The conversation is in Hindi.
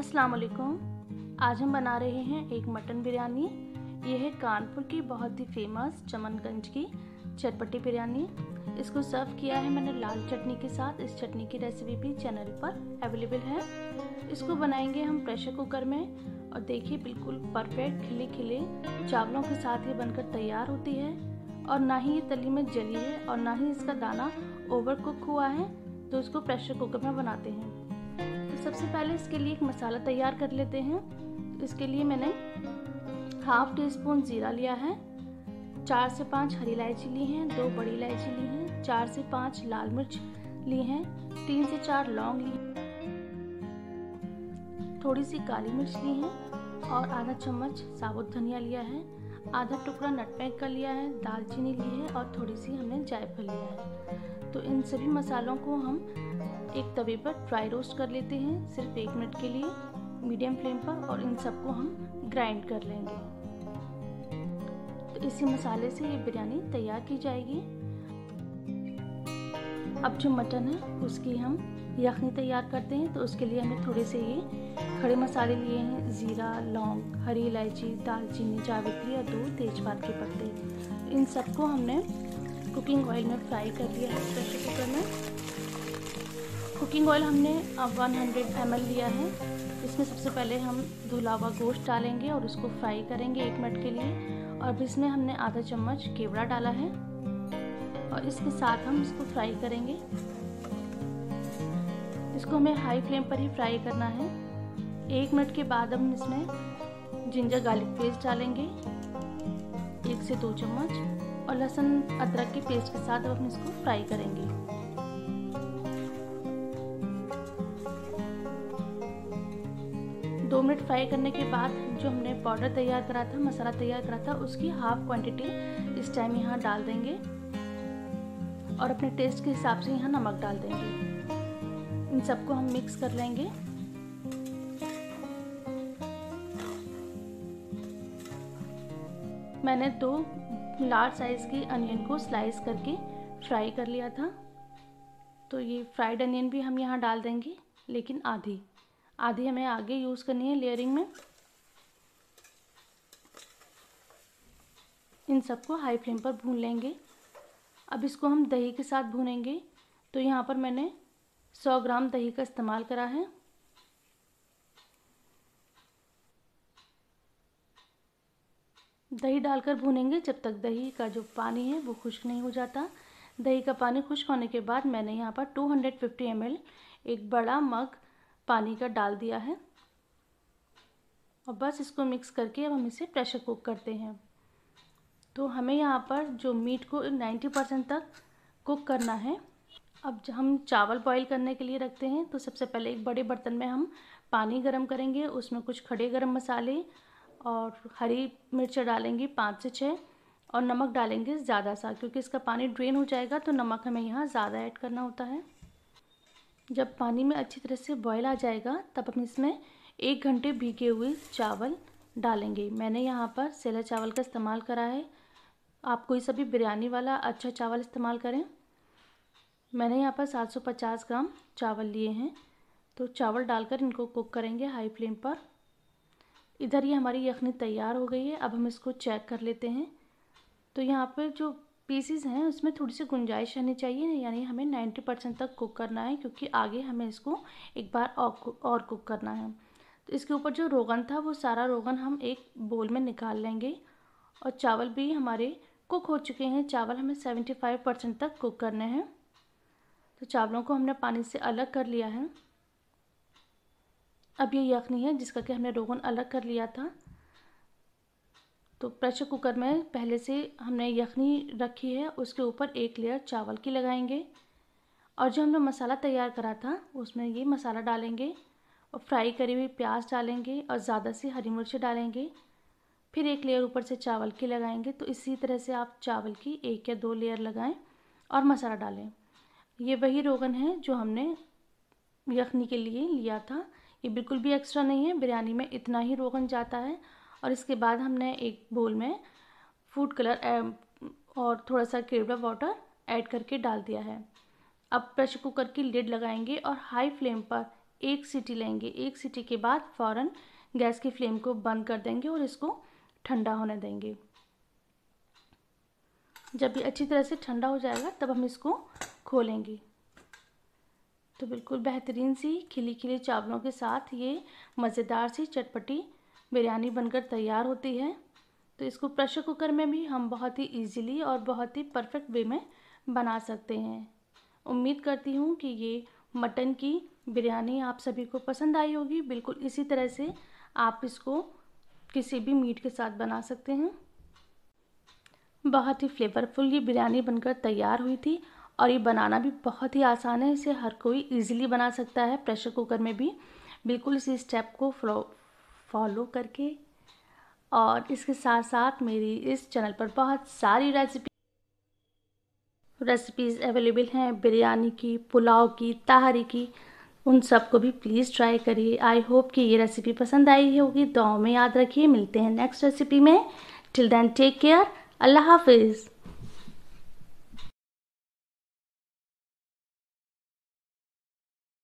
अस्सलाम वालेकुम आज हम बना रहे हैं एक मटन बिरयानी। ये है कानपुर की बहुत ही फ़ेमस चमनगंज की चटपटी बिरयानी। इसको सर्व किया है मैंने लाल चटनी के साथ। इस चटनी की रेसिपी भी चैनल पर अवेलेबल है। इसको बनाएँगे हम प्रेशर कुकर में। और देखिए, बिल्कुल परफेक्ट खिले खिले चावलों के साथ ये बनकर तैयार होती है। और ना ही ये तली में जली है और ना ही इसका दाना ओवर कुक हुआ है तो इसको प्रेशर कुकर में बनाते हैं। सबसे पहले इसके लिए एक मसाला तैयार कर लेते हैं। इसके लिए मैंने हाफ़ टी स्पून ज़ीरा लिया है। चार से पाँच हरी इलायची ली हैं, दो बड़ी इलायची ली हैं, चार से पाँच लाल मिर्च ली हैं, तीन से चार लौंग ली थोड़ी सी काली मिर्च ली है और आधा चम्मच साबुत धनिया लिया है। आधा टुकड़ा नटमैग का लिया है, दालचीनी ली है और थोड़ी सी हमने जायफल लिया है। तो इन सभी मसालों को हम एक तवे पर ड्राई रोस्ट कर लेते हैं, सिर्फ़ एक मिनट के लिए मीडियम फ्लेम पर, और इन सबको हम ग्राइंड कर लेंगे। तो इसी मसाले से ये बिरयानी तैयार की जाएगी। अब जो मटन है, उसकी हम यखनी तैयार करते हैं तो उसके लिए हमें थोड़े से ये खड़े मसाले लिए हैं। ज़ीरा, लौंग, हरी इलायची, दालचीनी, जावित्री और दो तेज़पात के पत्ते। इन सबको हमने कुकिंग ऑयल में फ्राई कर लिया है। प्रेशर कुकर में। कुकिंग ऑयल हमने अब 100 हंड्रेड लिया है। इसमें सबसे पहले हम धुला हुआ गोश्त डालेंगे और उसको फ्राई करेंगे एक मिनट के लिए। और इसमें हमने आधा चम्मच केवड़ा डाला है। और इसके साथ हम इसको फ्राई करेंगे। इसको हमें हाई फ्लेम पर ही फ्राई करना है। एक मिनट के बाद हम इसमें जिंजर गार्लिक पेस्ट डालेंगे, एक से दो चम्मच, और लहसुन अदरक के पेस्ट के साथ अब हम इसको फ्राई करेंगे। दो मिनट फ्राई करने के बाद जो हमने पाउडर तैयार करा था, मसाला तैयार करा था, उसकी हाफ़ क्वांटिटी इस टाइम यहाँ डाल देंगे, और अपने टेस्ट के हिसाब से यहाँ नमक डाल देंगे। इन सबको हम मिक्स कर लेंगे। मैंने दो लार्ज साइज़ की अनियन को स्लाइस करके फ्राई कर लिया था। तो ये फ्राइड अनियन भी हम यहाँ डाल देंगे, लेकिन आधी। आधी हमें आगे यूज़ करनी है लेयरिंग में। इन सबको हाई फ्लेम पर भून लेंगे। अब इसको हम दही के साथ भूनेंगे। तो यहाँ पर मैंने 100 ग्राम दही का इस्तेमाल करा है। दही डालकर भूनेंगे। जब तक दही का जो पानी है, वो खुश्क नहीं हो जाता। दही का पानी खुश्क होने के बाद मैंने यहाँ पर 250 ml एक बड़ा मग पानी का डाल दिया है। और बस इसको मिक्स करके अब हम इसे प्रेशर कुक करते हैं। तो हमें यहाँ पर जो मीट को 90 परसेंट तक कुक करना है अब जब हम चावल बॉईल करने के लिए रखते हैं तो सबसे पहले एक बड़े बर्तन में हम पानी गरम करेंगे, उसमें कुछ खड़े गरम मसाले और हरी मिर्च डालेंगे पाँच से छः और नमक डालेंगे ज़्यादा सा, क्योंकि इसका पानी ड्रेन हो जाएगा तो नमक हमें यहाँ ज़्यादा ऐड करना होता है। जब पानी में अच्छी तरह से बॉयल आ जाएगा, तब हम इसमें एक घंटे भीगे हुए चावल डालेंगे। मैंने यहाँ पर सेला चावल का इस्तेमाल करा है। आप कोई सभी बिरयानी वाला अच्छा चावल इस्तेमाल करें। मैंने यहाँ पर 750 ग्राम चावल लिए हैं। तो चावल डालकर इनको कुक करेंगे हाई फ्लेम पर। इधर ये हमारी यखनी तैयार हो गई है। अब हम इसको चेक कर लेते हैं। तो यहाँ पर जो पीसीज हैं, उसमें थोड़ी सी गुंजाइश रहनी चाहिए, यानी हमें नाइन्टी परसेंट तक कुक करना है, क्योंकि आगे हमें इसको एक बार और कुक करना है। तो इसके ऊपर जो रोगन था, वो सारा रोगन हम एक बोल में निकाल लेंगे और चावल भी हमारे कुक हो चुके हैं। चावल हमें सेवेंटी फाइव परसेंट तक कुक करने हैं। तो चावलों को हमने पानी से अलग कर लिया है। अब ये यखनी है, जिसका कि हमने रोगन अलग कर लिया था। तो प्रेशर कुकर में पहले से हमने यखनी रखी है, उसके ऊपर एक लेयर चावल की लगाएँगे। और जो हमने मसाला तैयार करा था, उसमें ये मसाला डालेंगे, और फ्राई करी हुई प्याज डालेंगे, और ज़्यादा सी हरी मिर्च डालेंगे। फिर एक लेयर ऊपर से चावल की लगाएँगे तो इसी तरह से आप चावल की एक या दो लेयर लगाएँ और मसाला डालें। ये वही रोगन है जो हमने यखनी के लिए लिया था। ये बिल्कुल भी एक्स्ट्रा नहीं है। बिरयानी में इतना ही रोगन जाता है। और इसके बाद हमने एक बोल में फ़ूड कलर और थोड़ा सा केवड़ा वाटर ऐड करके डाल दिया है। अब प्रेशर कुकर की लिड लगाएँगे और हाई फ्लेम पर एक सीटी लेंगे। एक सीटी के बाद फ़ौरन गैस की फ्लेम को बंद कर देंगे और इसको ठंडा होने देंगे। जब ये अच्छी तरह से ठंडा हो जाएगा, तब हम इसको खोलेंगे। तो बिल्कुल बेहतरीन सी खिली खिली चावलों के साथ ये मज़ेदार सी चटपटी बिरयानी बनकर तैयार होती है। तो इसको प्रेशर कुकर में भी हम बहुत ही इजीली और बहुत ही परफेक्ट वे में बना सकते हैं। उम्मीद करती हूँ कि ये मटन की बिरयानी आप सभी को पसंद आई होगी। बिल्कुल इसी तरह से आप इसको किसी भी मीट के साथ बना सकते हैं। बहुत ही फ्लेवरफुल ये बिरयानी बनकर तैयार हुई थी और ये बनाना भी बहुत ही आसान है। इसे हर कोई इजीली बना सकता है प्रेशर कुकर में भी। बिल्कुल इसी स्टेप को फॉलो करके। और इसके साथ साथ मेरी इस चैनल पर बहुत सारी रेसिपी रेसिपीज़ अवेलेबल हैं। बिरयानी की, पुलाव की, ताहरी की, उन सबको भी प्लीज़ ट्राई करिए। आई होप कि ये रेसिपी पसंद आई होगी। दुआओं में याद रखिए। मिलते हैं नेक्स्ट रेसिपी में। टिल देन टेक केयर अल्लाह हाफिज़।